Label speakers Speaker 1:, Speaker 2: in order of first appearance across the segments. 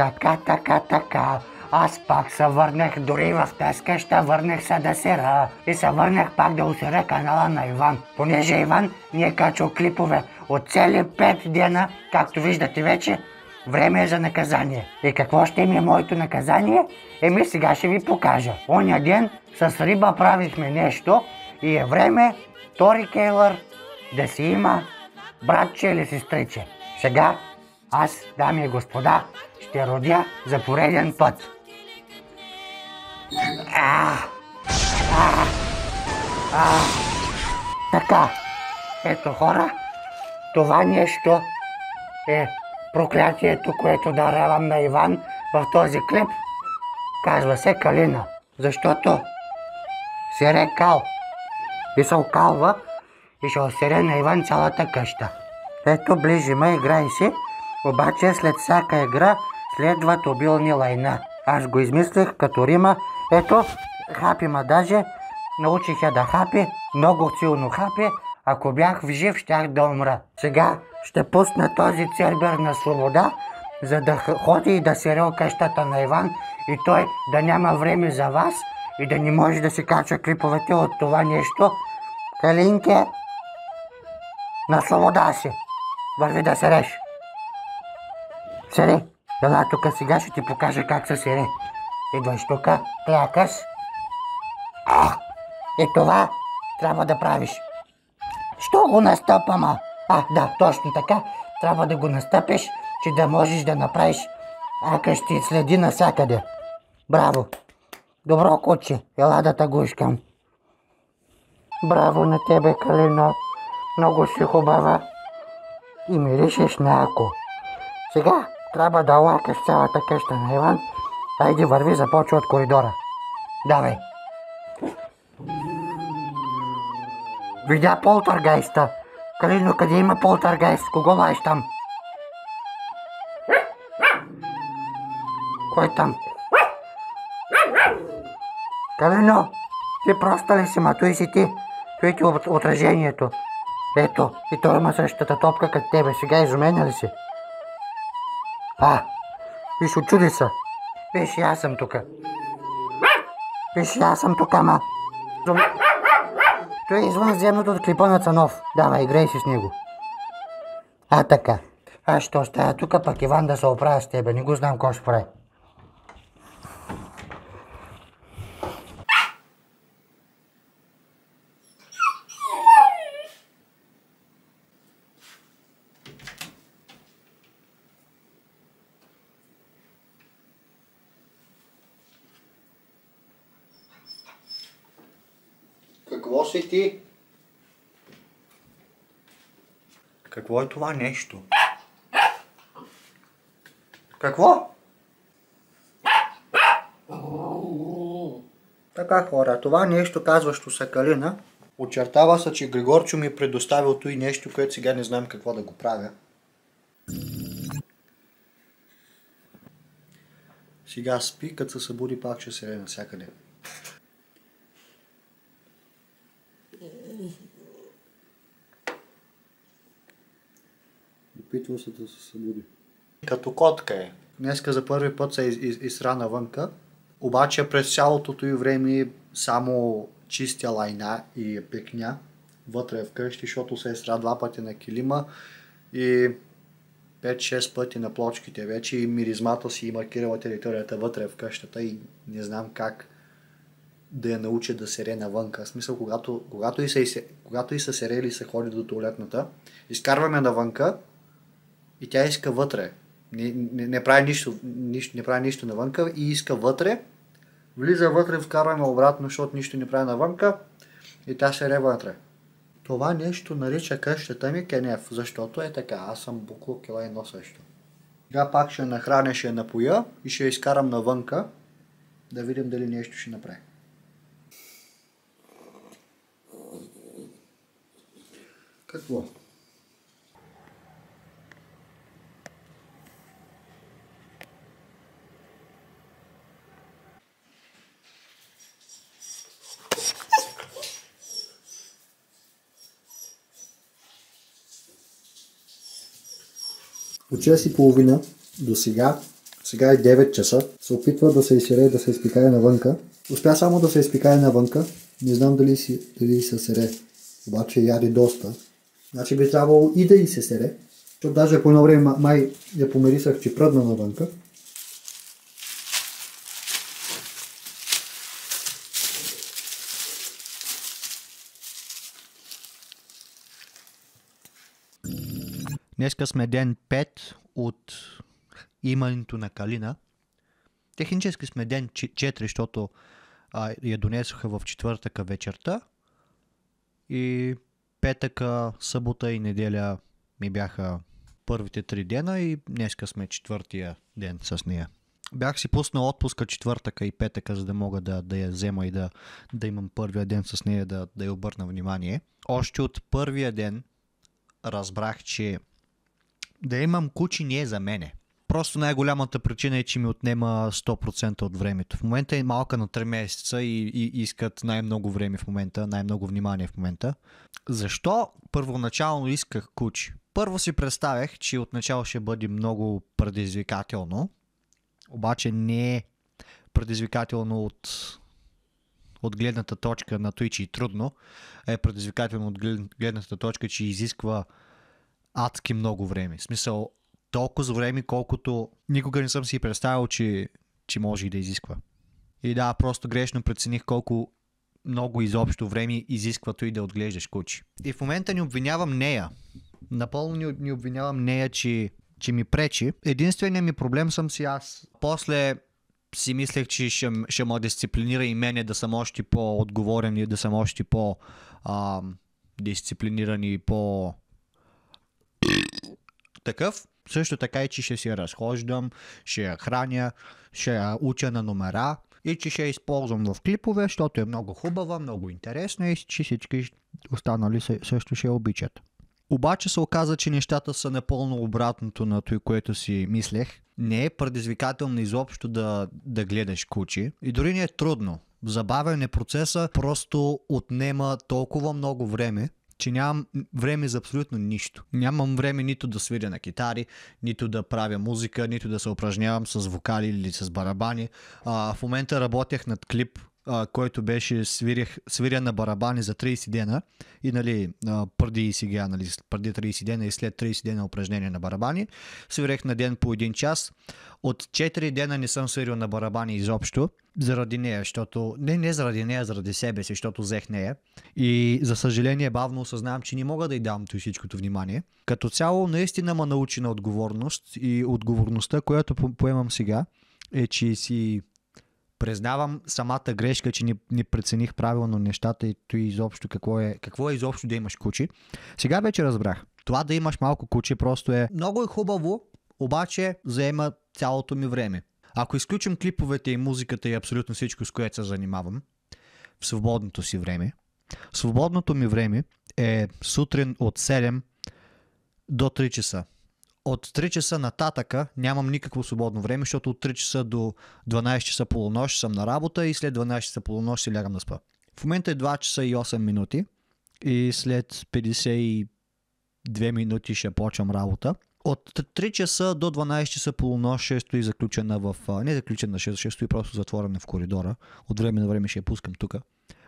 Speaker 1: Така, така, така. Аз пак се върнах, дори в тази къща върнах се да сера. И се върнах пак да усеря канала на Иван. Понеже Иван ни е качал клипове от цели пет дена, както виждате вече, време е за наказание. И какво ще ми е моето наказание? Еми сега ще ви покажа. Оня ден с риба правихме нещо и е време Тори Кейлър да си има братче или сестриче. Сега аз, дами и господа, ще родя за пореден път. А, а, а. Така, ето хора, това нещо е проклятието, което дарявам на Иван в този клип. Казва се Калина, защото се рекал и се и ще осере на Иван цялата къща. Ето ближи ме, играй си, обаче след всяка игра следват обилни лайна. Аз го измислих като рима. Ето, хапи ма даже, научих я да хапи, много силно хапи. Ако бях в жив, щях да умра. Сега ще пусна този цербер на свобода, за да ходи и да сере къщата на Иван и той да няма време за вас и да не може да си кача клиповете от това нещо. Калинке, на свобода си. Върви да сереш. Сере, ела тук сега ще ти покажа как се сере. Идваш тук, клякаш. А, и това трябва да правиш. Що го настъпам? А, да, точно така. Трябва да го настъпиш, че да можеш да направиш ака ще следи навсякъде. Браво! Добро куче, ела да те гушкам. Браво на тебе, Калина. Много си хубава. И миришеш на ако. Сега трябва да лакаш цялата къща на Иван. Айде върви, започва от коридора. Давай. Видя полтъргайста. Калино, къде има полтъргайст? Кого лаеш там? Кой там? Калино, ти просто ли си, ма той си ти. Той ти от- отражението. Ето, и той има същата топка като тебе. Сега изуменя ли си? А, виж, очуди се. Виж, аз съм тука. Виж, аз съм тука, ма. Зум- Той е извънземното от клипа на Цанов. Давай, играй си с него. А, така. Аз ще оставя тука, пък Иван да се оправя с тебе. Не го знам какво ще прави.
Speaker 2: Какво си ти? Какво е това нещо? Какво? Така хора, това нещо казващо се Калина. Очертава се, че Григорчо ми е предоставил той нещо, което сега не знам какво да го правя. Сега спи, като се събуди пак ще се навсякъде. Опитва се да се събуди. Като котка е. Днеска за първи път се из, из, изсра навънка, обаче през цялото и време само чистя лайна и пекня вътре вкъщи, защото се изсра два пъти на килима и 5-6 пъти на плочките вече и миризмата си има кирила територията вътре в къщата и не знам как да я науча да сере навънка. В смисъл, когато, когато, и са, когато и са серели и се ходи до туалетната, изкарваме навънка и тя иска вътре. Не, не, не, прави нищо, нищо, не прави нищо навънка и иска вътре. Влиза вътре, вкарваме обратно, защото нищо не прави навънка и тя се рева вътре. Това нещо нарича къщата ми Кенев, защото е така. Аз съм буклук ела едно също. Сега пак ще нахраня, ще напоя и ще изкарам навънка, да видим дали нещо ще направи. Какво? От 6 и половина до сега Сега е 9 часа. Се опитва да се изсере да се изпикае навънка. Успя само да се изпикае навънка. Не знам дали, си, дали се сере. Обаче яде доста. Значи би трябвало и да и се сере. Защото даже по едно време май я помирисах, че пръдна навънка. Днеска сме ден 5 от имането на Калина. Технически сме ден 4, защото а, я донесоха в четвъртъка вечерта. И петъка, събота и неделя ми бяха първите три дена и днеска сме четвъртия ден с нея. Бях си пуснал отпуска четвъртъка и петъка, за да мога да, да я взема и да, да имам първия ден с нея, да, да я обърна внимание. Още от първия ден разбрах, че да имам кучи не е за мене. Просто най-голямата причина е, че ми отнема 100% от времето. В момента е малка на 3 месеца и, и искат най-много време в момента, най-много внимание в момента. Защо първоначално исках кучи? Първо си представях, че отначало ще бъде много предизвикателно, обаче не е предизвикателно от, от гледната точка на той, че е трудно, е предизвикателно от гледната точка, че изисква адски много време. В смисъл, толкова време, колкото никога не съм си представил, че, че може и да изисква. И да, просто грешно прецених колко много изобщо време изисква и да отглеждаш кучи. И в момента не обвинявам нея. Напълно не, не обвинявам нея, че, че ми пречи. Единственият ми проблем съм си аз. После си мислех, че ще, ще ме дисциплинира и мене да съм още по-отговорен и да съм още по-дисциплиниран и по такъв. Също така и, че ще си разхождам, ще я храня, ще я уча на номера и че ще я използвам в клипове, защото е много хубава, много интересна и че всички останали също ще я обичат. Обаче се оказа, че нещата са напълно обратното на това, което си мислех. Не е предизвикателно изобщо да, да гледаш кучи и дори не е трудно. Забавяне процеса просто отнема толкова много време, че нямам време за абсолютно нищо. Нямам време нито да свиря на китари, нито да правя музика, нито да се упражнявам с вокали или с барабани. А, в момента работех над клип, а, който беше свирих, свиря на барабани за 30 дена и нали, а, преди сега, нали, преди 30 дена и след 30 дена упражнение на барабани. Свирех на ден по един час. От 4 дена не съм свирил на барабани изобщо, заради нея, защото... Не, не заради нея, заради себе си, защото взех нея. И за съжаление бавно осъзнавам, че не мога да й дам той всичкото внимание. Като цяло наистина ма научи на отговорност и отговорността, която поемам сега, е, че си признавам самата грешка, че не, не прецених правилно нещата и то изобщо какво е, какво е изобщо да имаш кучи. Сега вече разбрах. Това да имаш малко куче просто е много е хубаво, обаче заема цялото ми време. Ако изключим клиповете и музиката и абсолютно всичко, с което се занимавам в свободното си време, свободното ми време е сутрин от 7 до 3 часа. От 3 часа нататъка нямам никакво свободно време, защото от 3 часа до 12 часа полунощ съм на работа и след 12 часа полунощ си лягам да спа. В момента е 2 часа и 8 минути и след 52 минути ще почвам работа. От 3 часа до 12 часа полунощ ще стои заключена в... Не заключена, ще, ще стои просто затворена в коридора. От време на време ще я пускам тук.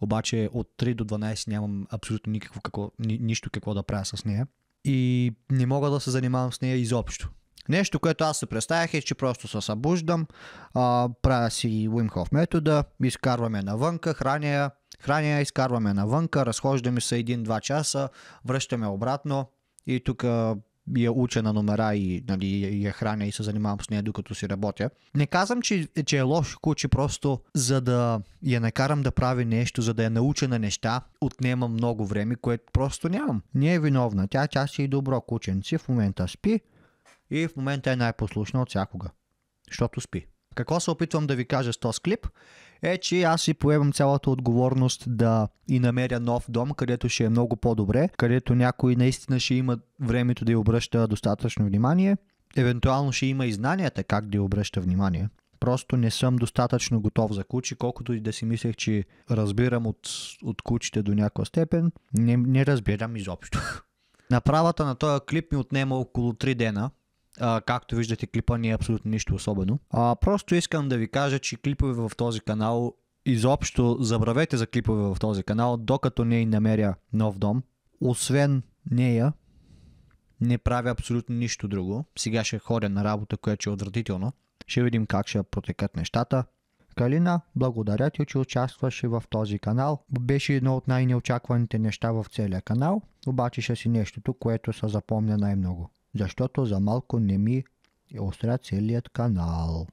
Speaker 2: Обаче от 3 до 12 нямам абсолютно никакво какво, ни, нищо какво да правя с нея. И не мога да се занимавам с нея изобщо. Нещо, което аз се представях е, че просто се събуждам, а, правя си Wim метода, изкарваме навънка, храня я, храня я, изкарваме навънка, разхождаме се един-два часа, връщаме обратно и тук я уча на номера и нали, я храня и се занимавам с нея докато си работя. Не казвам, че, че е лошо куче, просто за да я накарам да прави нещо, за да я науча на неща, отнема много време, което просто нямам. Не е виновна. Тя, тя си и добро кученце, в момента спи и в момента е най-послушна от всякога. Защото спи. Какво се опитвам да ви кажа с този клип? Е, че аз си поемам цялата отговорност да и намеря нов дом, където ще е много по-добре, където някой наистина ще има времето да й обръща достатъчно внимание, евентуално ще има и знанията как да й обръща внимание. Просто не съм достатъчно готов за кучи, колкото и да си мислех, че разбирам от, от кучите до някаква степен, не, не разбирам изобщо. Направата на този клип ми отнема около 3 дена, А, както виждате, клипа не е абсолютно нищо особено. А, просто искам да ви кажа, че клипове в този канал изобщо забравете за клипове в този канал, докато не намеря нов дом. Освен нея, не правя абсолютно нищо друго. Сега ще ходя на работа, което е отвратително. Ще видим как ще протекат нещата. Калина, благодаря ти, че участваше в този канал. Беше едно от най-неочакваните неща в целия канал, обаче ще си нещото, което се запомня най-много. Защото за малко не ми остря целият канал.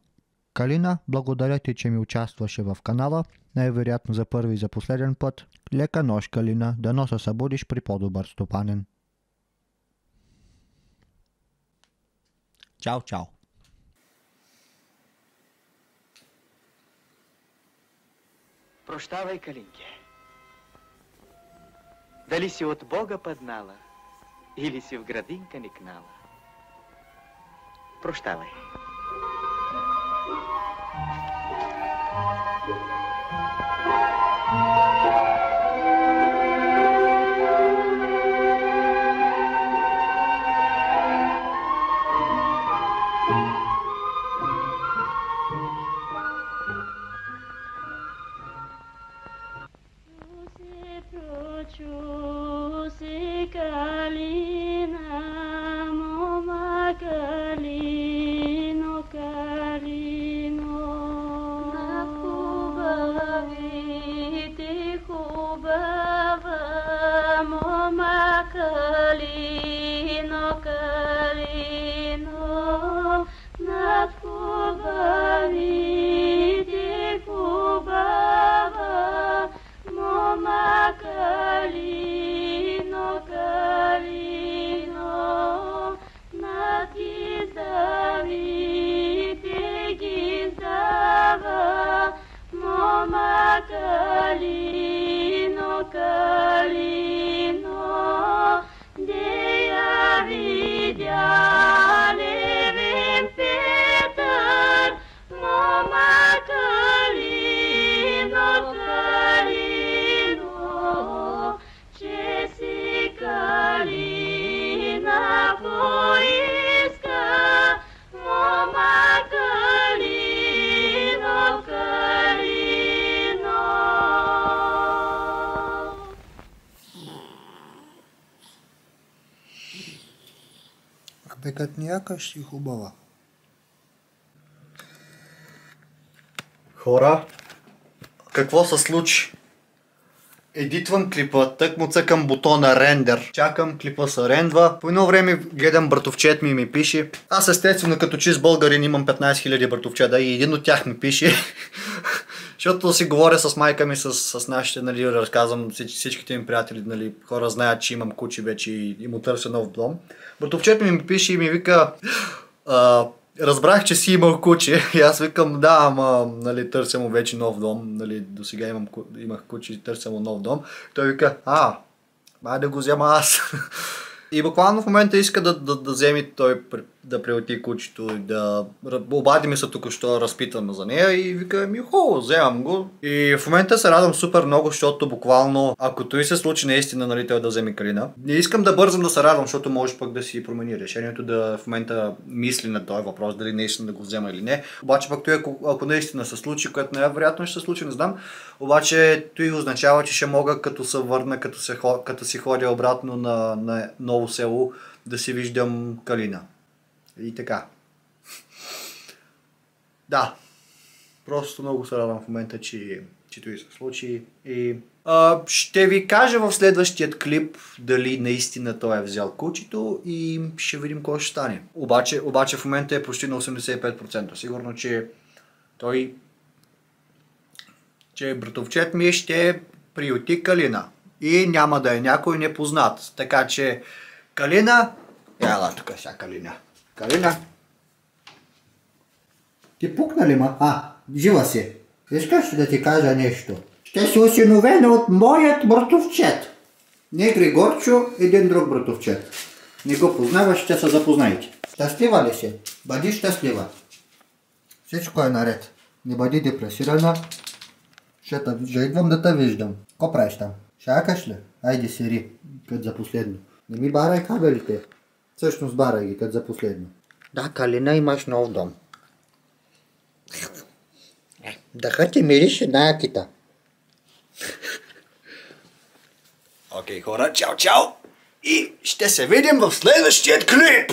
Speaker 2: Калина, благодаря ти, че ми участваше в канала, най-вероятно за първи и за последен път. Лека нощ, Калина, да носа събудиш при по-добър стопанен. Чао, чао!
Speaker 3: Прощавай, Калинке. Дали си от Бога паднала, или си в градинка никнала. Прощавай.
Speaker 4: Se
Speaker 2: Като някаш си хубава. Хора, какво се случи? Едитвам клипа, тък му цъкам бутона рендер. Чакам клипа се рендва. По едно време гледам братовчет ми и ми пише. Аз естествено като чист българин имам 15 000 братовчета и един от тях ми пише. Защото си говоря с майка ми, с, с нашите, нали, разказвам всич, всичките ми приятели, нали, хора знаят, че имам куче вече и, и му търся нов дом. Братовчет ми ми пише и ми вика, а, разбрах, че си имал куче и аз викам, да, ама, нали, търся му вече нов дом, нали, до сега имам, имах куче и търся му нов дом. Той вика, а, май да го взема аз. И буквално в момента иска да, да, да вземе той да прилети кучето и да обади ми се тук, що разпитваме за нея и вика ми хубаво, вземам го. И в момента се радвам супер много, защото буквално, ако той се случи наистина, нали, той да вземе Калина. Не искам да бързам да се радвам, защото може пък да си промени решението, да в момента мисли на този въпрос, дали наистина да го взема или не. Обаче пък той, ако, ако наистина се случи, което най-вероятно ще се случи, не знам, обаче той означава, че ще мога като се върна, като, се, хо- като си ходя обратно на, на ново село, да си виждам Калина. И така. Да. Просто много се радвам в момента, че, че той се случи. И а, ще ви кажа в следващият клип дали наистина той е взял кучето и ще видим какво ще стане. Обаче, обаче в момента е почти на 85%. Сигурно, че той че братовчет ми ще приюти Калина. И няма да е някой непознат. Така че, Калина, ела тук сега Калина. Калина.
Speaker 5: Ти пукна ли ма? А, жива си. Искаш да ти кажа нещо? Ще си осиновена от моят братовчет. Не Григорчо, един друг братовчет. Не го познаваш, ще се запознайте. Щастлива ли си? Бъди щастлива. Всичко е наред. Не бъди депресирана. Ще, те, ще идвам да те виждам. Ко правиш там? Шакаш ли? Айде сери, като за последно. Не ми барай кабелите. Всъщност барай ги, като за последно. Да, Калина, имаш нов дом. Е, Дъхът ти мирише на якита.
Speaker 2: Окей, хора, чао, чао! И ще се видим в следващия клип!